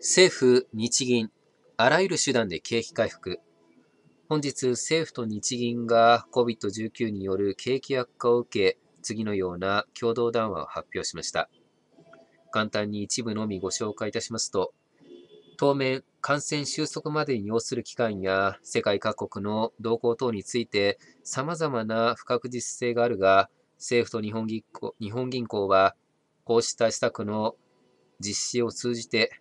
政府、日銀、あらゆる手段で景気回復。本日、政府と日銀が COVID-19 による景気悪化を受け、次のような共同談話を発表しました。簡単に一部のみご紹介いたしますと、当面、感染収束までに要する期間や世界各国の動向等について様々な不確実性があるが、政府と日本銀行日本銀行は、こうした施策の実施を通じて、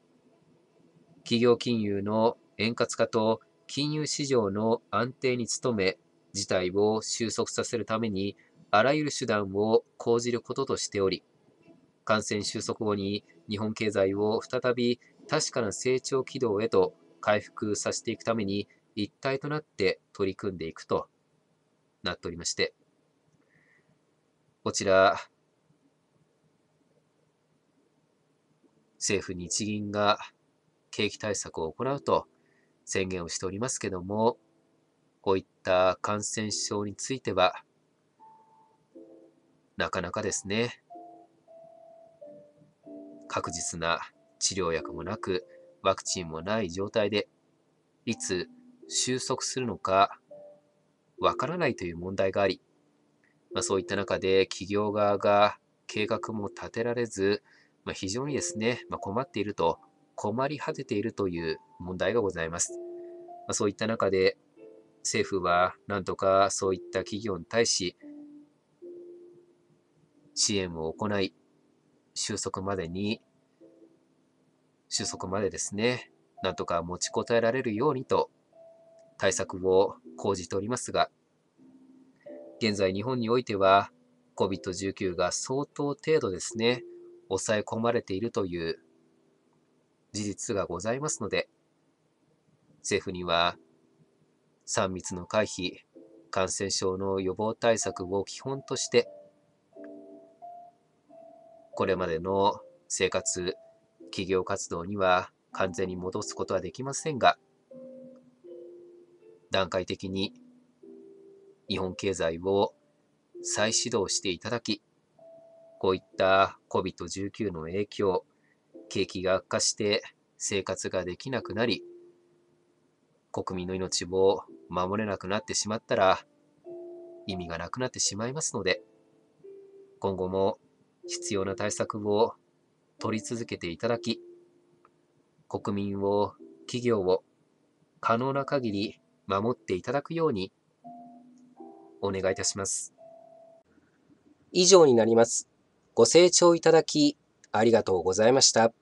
企業金融の円滑化と金融市場の安定に努め、事態を収束させるために、あらゆる手段を講じることとしており、感染収束後に日本経済を再び確かな成長軌道へと回復させていくために一体となって取り組んでいくとなっておりまして、こちら、政府日銀が景気対策を行うと宣言をしておりますけども、こういった感染症については、なかなかですね、確実な治療薬もなく、ワクチンもない状態で、いつ収束するのかわからないという問題があり、まあ、そういった中で企業側が計画も立てられず、まあ、非常にですね、まあ、困っていると困り果てているという問題がございます。ま、そういった中で、政府はなんとかそういった企業に対し、支援を行い、収束までに、収束までですね、なんとか持ちこたえられるようにと対策を講じておりますが、現在日本においては COVID-19 が相当程度ですね、抑え込まれているという事実がございますので、政府には3密の回避、感染症の予防対策を基本として、これまでの生活、企業活動には完全に戻すことはできませんが、段階的に日本経済を再始動していただき、こういった COVID-19 の影響、景気が悪化して生活ができなくなり、国民の命を守れなくなってしまったら、意味がなくなってしまいますので、今後も必要な対策を取り続けていただき、国民を、企業を可能な限り守っていただくようにお願いいたします。以上になります。ご清聴いただきありがとうございました。